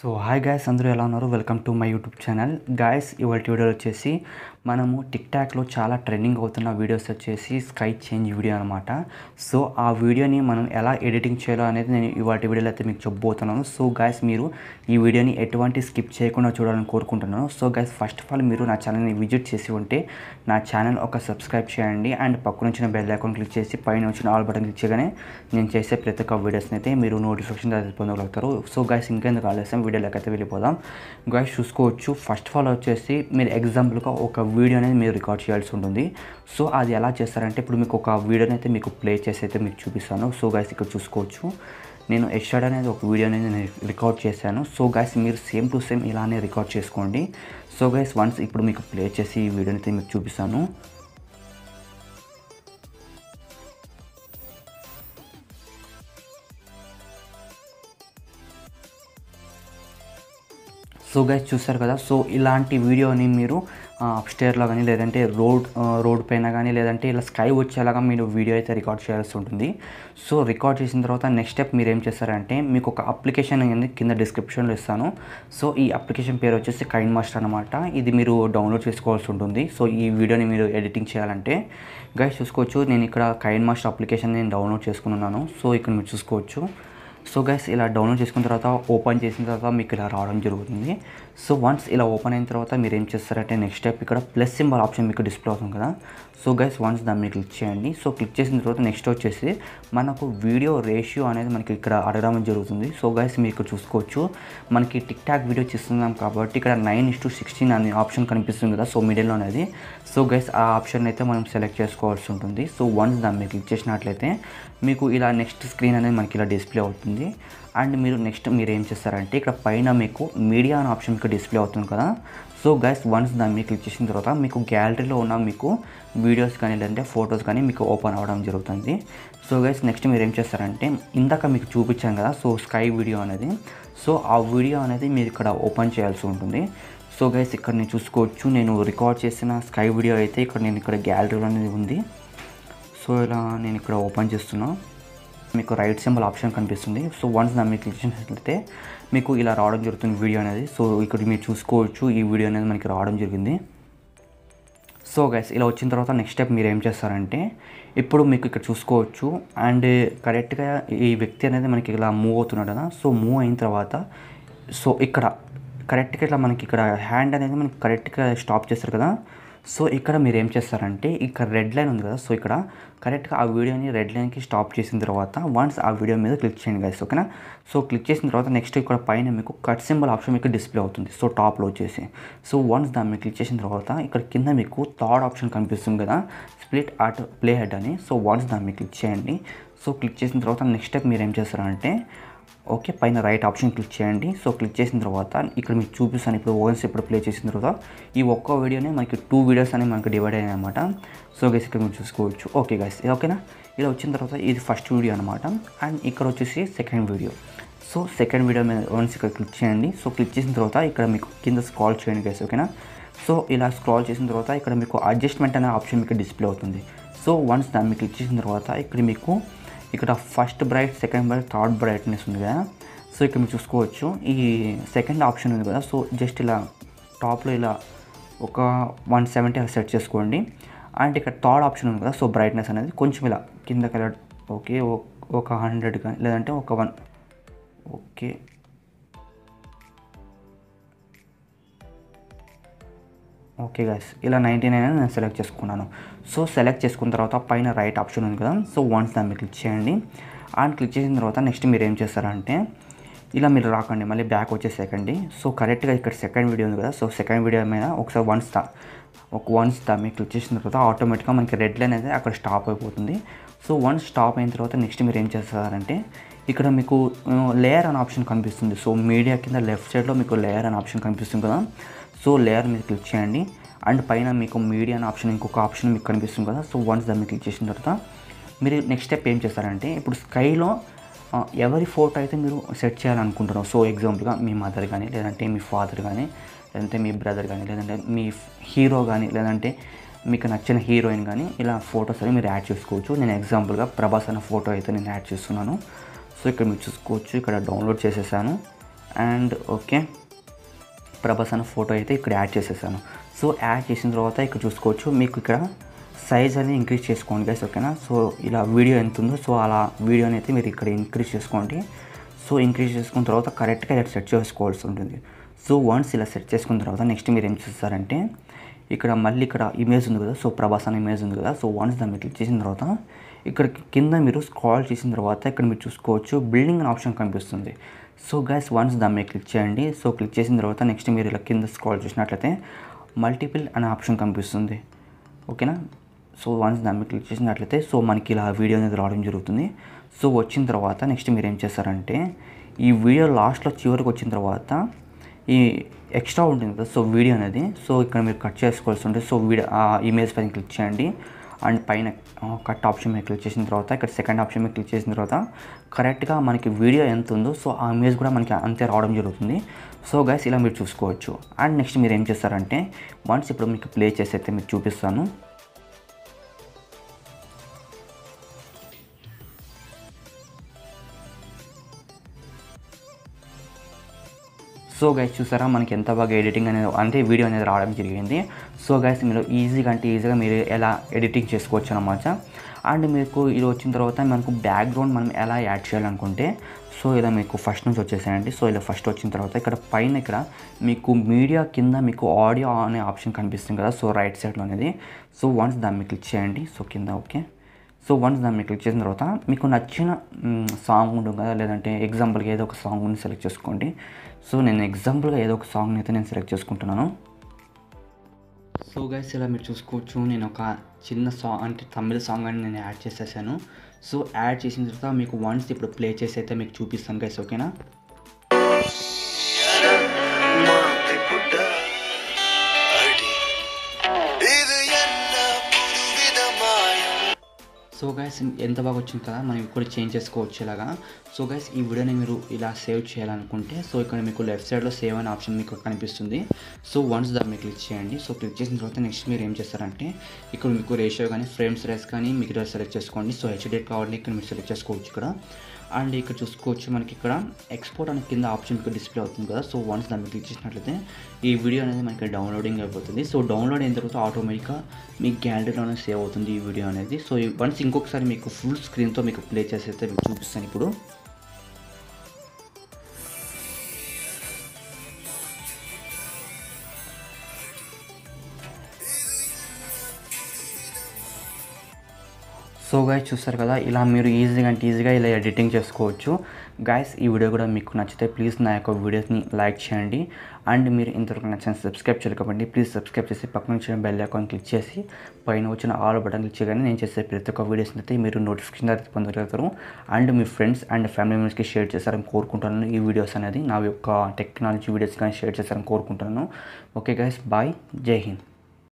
So hi guys అందరూ ఎలా ఉన్నారు? Welcome to my YouTube channel guys ఇవాళ వీడియో వచ్చేసి మనము టిక్ టాక్లో చాలా ట్రెండింగ్ అవుతున్న వీడియోస్ వచ్చేసి స్కై చేంజ్ వీడియో అనమాట సో ఆ వీడియోని మనం ఎలా ఎడిటింగ్ చేయాలో అనేది నేను ఇవాటి వీడియోలో అయితే మీకు చెప్పబోతున్నాను. సో గాయస్ మీరు ఈ వీడియోని ఎటువంటి స్కిప్ చేయకుండా చూడాలని కోరుకుంటున్నాను. So guys first of all మీరు నా ఛానల్ని విజిట్ చేసి ఉంటే నా ఛానల్ ఒక సబ్స్క్రైబ్ చేయండి. అండ్ పక్కన వచ్చిన బెల్ ఐకాన్ క్లిక్ చేసి పైన వచ్చిన ఆల్ బటన్ క్లిక్ చేయగానే నేను చేసే ప్రతి ఒక్క వీడియోస్ని అయితే మీరు నోటిఫికేషన్ పొందగలుగుతారు. సో గాయస్ ఇంకెందుకు ఆలస్యం? వీడియోలోకి అయితే వెళ్ళిపోదాం. గాయస్ చూసుకోవచ్చు. ఫస్ట్ ఆఫ్ ఆల్ వచ్చేసి మీరు ఎగ్జాంపుల్గా ఒక వీడియో అనేది మీరు రికార్డ్ చేయాల్సి ఉంటుంది. సో అది ఎలా చేస్తారంటే ఇప్పుడు మీకు ఒక వీడియోని అయితే మీకు ప్లే చేసి అయితే మీకు చూపిస్తాను. సో గాయస్ ఇక్కడ చూసుకోవచ్చు. నేను ఎస్టర్డ్ అనేది ఒక వీడియో అనేది నేను రికార్డ్ చేశాను. సో గైస్ మీరు సేమ్ టు సేమ్ ఇలానే రికార్డ్ చేసుకోండి. సో గైస్ వన్స్ ఇప్పుడు మీకు ప్లే చేసి ఈ వీడియోని అయితే మీకు చూపిస్తాను. సో గైస్ చూస్తారు కదా? సో ఇలాంటి వీడియోని మీరు అప్స్టేర్లో కానీ లేదంటే రోడ్ రోడ్ పైన కానీ లేదంటే ఇలా స్కై వచ్చేలాగా మీరు వీడియో అయితే రికార్డ్ చేయాల్సి ఉంటుంది. సో రికార్డ్ చేసిన తర్వాత నెక్స్ట్ స్టెప్ మీరు ఏం చేస్తారంటే మీకు ఒక అప్లికేషన్ అనేది కింద డిస్క్రిప్షన్లో ఇస్తాను. సో ఈ అప్లికేషన్ పేరు వచ్చేసి కైండ్ మాస్టర్ అనమాట ఇది మీరు డౌన్లోడ్ చేసుకోవాల్సి ఉంటుంది. సో ఈ వీడియోని మీరు ఎడిటింగ్ చేయాలంటే గైస్ చూసుకోవచ్చు. నేను ఇక్కడ కైండ్ మాస్టర్ అప్లికేషన్ నేను డౌన్లోడ్ చేసుకున్నాను సో ఇక్కడ మీరు చూసుకోవచ్చు. సో గైస్ ఇలా డౌన్లోడ్ చేసుకున్న తర్వాత ఓపెన్ చేసిన తర్వాత మీకు ఇలా రావడం జరుగుతుంది. సో వన్స్ ఇలా ఓపెన్ అయిన తర్వాత మీరు ఏం చేస్తారంటే నెక్స్ట్ స్టెప్ ఇక్కడ ప్లస్ సింబల్ ఆప్షన్ మీకు డిస్ప్లే అవుతుంది కదా. సో గైస్ వన్స్ దాన్ని మీరు క్లిక్ చేయండి. సో క్లిక్ చేసిన తర్వాత నెక్స్ట్ వచ్చేసి మనకు వీడియో రేషియో అనేది మనకి ఇక్కడ అడగడం జరుగుతుంది. సో గైస్ మీరు ఇక్కడ చూసుకోవచ్చు. మనకి టిక్ టాక్ వీడియో చేస్తున్నాం కాబట్టి ఇక్కడ నైన్ ఇస్ టు సిక్స్టీన్ అనే ఆప్షన్ కనిపిస్తుంది కదా సో మిడిల్లో అనేది సో గైస్ ఆ ఆప్షన్ అయితే మనం సెలెక్ట్ చేసుకోవాల్సి ఉంటుంది. సో వన్స్ దాన్ని మీరు క్లిక్ చేసినట్లయితే మీకు ఇలా నెక్స్ట్ స్క్రీన్ అనేది మనకి ఇలా డిస్ప్లే అవుతుంది. అండ్ మీరు నెక్స్ట్ మీరు ఏం చేస్తారంటే ఇక్కడ పైన మీకు మీడియా అనే ఆప్షన్ మీకు డిస్ప్లే అవుతుంది కదా. సో గైస్ వన్స్ దాని మీద క్లిక్ చేసిన తర్వాత మీకు గ్యాలరీలో ఉన్న మీకు వీడియోస్ కానీ లేదంటే ఫొటోస్ కానీ మీకు ఓపెన్ అవ్వడం జరుగుతుంది. సో గైస్ నెక్స్ట్ మీరు ఏం చేస్తారంటే ఇందాక మీకు చూపించాను కదా సో స్కై వీడియో అనేది. సో ఆ వీడియో అనేది మీరు ఇక్కడ ఓపెన్ చేయాల్సి ఉంటుంది. సో గైస్ ఇక్కడ నేను చూసుకోవచ్చు నేను రికార్డ్ చేసిన స్కై వీడియో అయితే ఇక్కడ నేను ఇక్కడ గ్యాలరీలో అనేది ఉంది. సో ఇలా నేను ఇక్కడ ఓపెన్ చేస్తున్నాను మీకు రైట్ సింబల్ ఆప్షన్ కనిపిస్తుంది. సో వన్స్ నా మీకు ఇచ్చినట్లయితే మీకు ఇలా రావడం జరుగుతుంది వీడియో అనేది. సో ఇక్కడ మీరు చూసుకోవచ్చు ఈ వీడియో అనేది మనకి రావడం జరిగింది. సో గైస్ ఇలా వచ్చిన తర్వాత నెక్స్ట్ స్టెప్ మీరు ఏం చేస్తారంటే ఇప్పుడు మీకు ఇక్కడ చూసుకోవచ్చు అండ్ కరెక్ట్గా ఈ వ్యక్తి అనేది మనకి ఇలా మూవ్ అవుతున్నాడు కదా. సో మూవ్ అయిన తర్వాత సో ఇక్కడ కరెక్ట్గా ఇట్లా మనకి ఇక్కడ హ్యాండ్ అనేది మనకి కరెక్ట్గా స్టాప్ చేస్తారు కదా. సో ఇక్కడ మీరు ఏం చేస్తారంటే ఇక్కడ రెడ్ లైన్ ఉంది కదా సో ఇక్కడ కరెక్ట్గా ఆ వీడియోని రెడ్ లైన్కి స్టాప్ చేసిన తర్వాత వన్స్ ఆ వీడియో మీద క్లిక్ చేయండి గైస్ ఓకేనా సో క్లిక్ చేసిన తర్వాత నెక్స్ట్ ఇక్కడ పైన మీకు కట్ సింబల్ ఆప్షన్ మీకు డిస్ప్లే అవుతుంది సో టాప్లో వచ్చేసి. సో వన్స్ దాన్ని మీరు క్లిక్ చేసిన తర్వాత ఇక్కడ కింద మీకు థర్డ్ ఆప్షన్ కనిపిస్తుంది కదా స్ప్లిట్ ఆర్ట్ ప్లే హెడ్ అని. సో వన్స్ దాన్ని క్లిక్ చేయండి. సో క్లిక్ చేసిన తర్వాత నెక్స్ట్ స్టెప్ మీరు ఏం చేస్తారంటే ఓకే పైన రైట్ ఆప్షన్ క్లిక్ చేయండి. సో క్లిక్ చేసిన తర్వాత ఇక్కడ మీకు చూపిస్తాను. ఇప్పుడు ఓన్స్ ఇప్పుడు ప్లే చేసిన తర్వాత ఈ ఒక్క వీడియోనే మనకి టూ వీడియోస్ అనేవి మనకి డివైడ్ అయ్యాయి అనమాట సో గైస్ ఇక్కడ మీరు చూసుకోవచ్చు. ఓకే గైస్ ఓకేనా? ఇలా వచ్చిన తర్వాత ఇది ఫస్ట్ వీడియో అనమాట అండ్ ఇక్కడ వచ్చేసి second video so second video మీద ఓన్స్ ఇక్కడ క్లిక్ చేయండి. సో క్లిక్ చేసిన తర్వాత ఇక్కడ మీకు కింద స్క్రాల్ చేయండి గైస్ ఓకేనా? సో ఇలా స్క్రాల్ చేసిన తర్వాత ఇక్కడ మీకు అడ్జస్ట్మెంట్ అనే ఆప్షన్ మీకు డిస్ప్లే అవుతుంది. సో వన్స్ దాన్ని మీకు క్లిక్ చేసిన తర్వాత ఇక్కడ మీకు ఇక్కడ first bright second bright third brightness ఉంది కదా. సో ఇక్కడ మీరు చూసుకోవచ్చు. ఈ సెకండ్ ఆప్షన్ ఉంది కదా. సో జస్ట్ ఇలా టాప్లో ఇలా ఒక వన్ సెవెంటీ అలా సెట్ చేసుకోండి. అండ్ ఇక్కడ థర్డ్ ఆప్షన్ ఉంది కదా. సో బ్రైట్నెస్ అనేది కొంచెం ఇలా కింద కలర్ ఓకే ఒక హండ్రెడ్ కానీ లేదంటే ఒక వన్ ఓకే ఓకే గైస్ ఇలా నైంటీ నైన్ నేను సెలెక్ట్ చేసుకున్నాను. సో సెలెక్ట్ చేసుకున్న తర్వాత పైన రైట్ ఆప్షన్ ఉంది కదా. సో వన్స్ దాన్ని మీరు క్లిక్ చేయండి. అండ్ క్లిక్ చేసిన తర్వాత నెక్స్ట్ మీరు ఏం చేస్తారంటే ఇలా మీరు రాకండి. మళ్ళీ బ్యాక్ వచ్చేసేకండి సో కరెక్ట్గా ఇక్కడ సెకండ్ వీడియో ఉంది కదా. సో సెకండ్ వీడియో మీద ఒకసారి వన్స్ దా ఒక వన్స్ దా మీరు క్లిక్ చేసిన తర్వాత ఆటోమేటిక్గా మనకి రెడ్ లైన్ అయితే అక్కడ స్టాప్ అయిపోతుంది. సో వన్స్ స్టాప్ అయిన తర్వాత నెక్స్ట్ మీరు ఏం చేస్తారంటే ఇక్కడ మీకు uh, లేయర్ అనే ఆప్షన్ కనిపిస్తుంది. సో మీడియా కింద లెఫ్ట్ సైడ్లో మీకు లేయర్ అనే ఆప్షన్ కనిపిస్తుంది కదా. సో లేయర్ మీద క్లిక్ చేయండి. అండ్ పైన మీకు మీడియా అనే ఆప్షన్ ఇంకొక ఆప్షన్ మీకు కనిపిస్తుంది కదా. సో వన్స్ దాన్ని క్లిక్ చేసిన తర్వాత మీరు నెక్స్ట్ స్టెప్ ఏం చేస్తారంటే ఇప్పుడు స్కైలో ఎవరి ఫోటో అయితే మీరు సెట్ చేయాలనుకుంటున్నారు సో ఎగ్జాంపుల్గా మీ మదర్ కానీ లేదంటే మీ ఫాదర్ కానీ లేదంటే మీ బ్రదర్ కానీ లేదంటే మీ హీరో కానీ లేదంటే మీకు నచ్చిన హీరోయిన్ కానీ ఇలా ఫొటోస్ అని మీరు యాడ్ చేసుకోవచ్చు. నేను ఎగ్జాంపుల్గా ప్రభాస్ అన్న ఫోటో అయితే నేను యాడ్ చేస్తున్నాను. సో ఇక్కడ మీరు చూసుకోవచ్చు ఇక్కడ డౌన్లోడ్ చేసేసాను. అండ్ ఓకే ప్రభాస్ అన్న ఫోటో అయితే ఇక్కడ యాడ్ చేసేసాను. సో యాడ్ చేసిన తర్వాత ఇక్కడ చూసుకోవచ్చు. మీకు ఇక్కడ సైజ్ అనేది ఇంక్రీజ్ చేసుకోండి గైస్ ఓకేనా సో ఇలా వీడియో ఎంత ఉందో సో అలా వీడియోని అయితే మీరు ఇక్కడ ఇంక్రీజ్ చేసుకోండి. సో ఇంక్రీజ్ చేసుకున్న తర్వాత కరెక్ట్గా ఇలా సెట్ చేసుకోవాల్సి ఉంటుంది. సో వన్స్ ఇలా సెట్ చేసుకున్న తర్వాత నెక్స్ట్ మీరు ఏం చేస్తారంటే ఇక్కడ మళ్ళీ ఇక్కడ ఇమేజ్ ఉంది కదా సో ప్రభాస్ అనే ఇమేజ్ ఉంది కదా సో వన్స్ దాన్ని క్లిక్ చేసిన తర్వాత ఇక్కడ కింద మీరు స్క్రాల్ చేసిన తర్వాత ఇక్కడ మీరు చూసుకోవచ్చు బిల్డింగ్ అనే ఆప్షన్ కనిపిస్తుంది. సో గైస్ వన్స్ దాని మీద క్లిక్ చేయండి. సో క్లిక్ చేసిన తర్వాత నెక్స్ట్ మీరు ఇలా కింద స్క్రాల్ చేసినట్లయితే మల్టిపుల్ అనే ఆప్షన్ కనిపిస్తుంది. ఓకేనా సో వన్స్ దాని మీద క్లిక్ చేసినట్లయితే సో మనకి ఇలా వీడియో అనేది రావడం జరుగుతుంది. సో వచ్చిన తర్వాత నెక్స్ట్ మీరు ఏం చేస్తారంటే ఈ వీడియో లాస్ట్లో చివరికి వచ్చిన తర్వాత ఈ ఎక్స్ట్రా ఉంటుంది కదా సో వీడియో అనేది. సో ఇక్కడ మీరు కట్ చేసుకోవాల్సి ఉంటుంది సో వీడియో ఆ ఇమేజ్ పైన క్లిక్ చేయండి. అండ్ పైన కట్ ఆప్షన్ మీద క్లిక్ చేసిన తర్వాత ఇక్కడ సెకండ్ ఆప్షన్ మీద క్లిక్ చేసిన తర్వాత కరెక్ట్గా మనకి వీడియో ఎంత ఉందో సో ఆ ఇమేజ్ కూడా మనకి అంతే రావడం జరుగుతుంది. సో గైస్ ఇలా మీరు చూసుకోవచ్చు. అండ్ నెక్స్ట్ మీరు ఏం చేస్తారంటే వన్స్ ఇప్పుడు మీకు ప్లే చేసి అయితే మీకు చూపిస్తాను. సో గైస్ చూసారా? మనకి ఎంత బాగా ఎడిటింగ్ అనేది అంటే వీడియో అనేది రావడం జరిగింది. సో గైస్ మీరు ఈజీగా అంటే ఈజీగా మీరు ఎలా ఎడిటింగ్ చేసుకోవచ్చు అనమాట అండ్ మీకు ఇది వచ్చిన తర్వాత మనకు బ్యాక్గ్రౌండ్ మనం ఎలా యాడ్ చేయాలనుకుంటే సో ఇలా మీకు ఫస్ట్ నుంచి వచ్చేసాయండి. సో ఇలా ఫస్ట్ వచ్చిన తర్వాత ఇక్కడ పైన ఇక్కడ మీకు మీడియా కింద మీకు ఆడియో అనే ఆప్షన్ కనిపిస్తుంది కదా. సో రైట్ సైడ్లో అనేది సో వన్స్ దాన్ని క్లిక్ చేయండి. సో కింద ఓకే సో వన్స్ దాన్ని మీరు క్లిక్ చేసిన తర్వాత మీకు నచ్చిన సాంగ్ ఉంటుంది? కదా లేదంటే ఎగ్జాంపుల్గా ఏదో ఒక సాంగ్ని సెలెక్ట్ చేసుకోండి. సో నేను ఎగ్జాంపుల్గా ఏదో ఒక సాంగ్ని అయితే నేను సెలెక్ట్ చేసుకుంటున్నాను. సో గైస్ ఇలా మీరు చూసుకోవచ్చు. నేను ఒక చిన్న సాంగ్ అంటే తమిళ సాంగ్ అని నేను యాడ్ చేసేసాను. సో యాడ్ చేసిన తర్వాత మీకు వన్స్ ఇప్పుడు ప్లే చేసి అయితే మీకు చూపిస్తాను గైస్ ఓకేనా సో గైస్ ఎంత బాగా వచ్చింది కదా మనం ఇక్కడ చేంజ్ చేసుకోవచ్చు ఇలాగా. సో గైస్ ఈ వీడియోని మీరు ఇలా సేవ్ చేయాలనుకుంటే సో ఇక్కడ మీకు లెఫ్ట్ సైడ్లో సేవ్ అనే ఆప్షన్ మీకు కనిపిస్తుంది. సో వన్స్ దాన్ని మీరు క్లిక్ చేయండి. సో క్లిక్ చేసిన తర్వాత నెక్స్ట్ మీరు ఏం చేస్తారంటే ఇక్కడ మీకు రేషియో కానీ ఫ్రేమ్స్ రేస్ కానీ మీకు సెలెక్ట్ చేసుకోండి. సో హెచ్డేట్ కావాలంటే ఇక్కడ మీరు సెలెక్ట్ చేసుకోవచ్చు ఇక్కడ. అండ్ ఇక్కడ చూసుకోవచ్చు మనకి ఇక్కడ ఎక్స్పోర్ట్ అనే కింద ఆప్షన్ ఇక్కడ డిస్ప్లే అవుతుంది కదా. సో వన్స్ దాన్ని క్లిక్ చేసినట్లయితే ఈ వీడియో అనేది మనకి డౌన్లోడింగ్ అయిపోతుంది. సో డౌన్లోడ్ అయిన తర్వాత ఆటోమేటిక్గా మీ గ్యాలరీలోనే సేవ్ అవుతుంది ఈ వీడియో అనేది. సో వన్స్ ఇంకొకసారి మీకు ఫుల్ స్క్రీన్తో మీకు ప్లే చేసి అయితే మీకు చూపిస్తాను ఇప్పుడు. సో గాయస్ చూస్తారు కదా? ఇలా మీరు ఈజీగా అంటే ఈజీగా ఇలా ఎడిటింగ్ చేసుకోవచ్చు. గాయస్ ఈ వీడియో కూడా మీకు నచ్చితే ప్లీజ్ నా యొక్క వీడియోస్ని లైక్ చేయండి. అండ్ మీరు ఇంతవరకు నచ్చిన సబ్స్క్రైబ్ చేయకపోండి ప్లీజ్ సబ్స్క్రైబ్ చేసి పక్కన వచ్చిన బెల్ అకౌంట్ క్లిక్ చేసి పైన వచ్చిన ఆల్ బటన్ క్లిక్ చేయగానే నేను చేసే ప్రతి ఒక్క వీడియోస్ని అయితే మీరు నోటిఫికేషన్ అయితే పొందగలుగుతారు. అండ్ మీ ఫ్రెండ్స్ అండ్ ఫ్యామిలీ మెంబర్స్కి షేర్ చేస్తారని కోరుకుంటున్నాను. ఈ వీడియోస్ అనేది నా యొక్క టెక్నాలజీ వీడియోస్ కానీ షేర్ చేస్తారని కోరుకుంటున్నాను. ఓకే గైస్ బాయ్ జై హింద్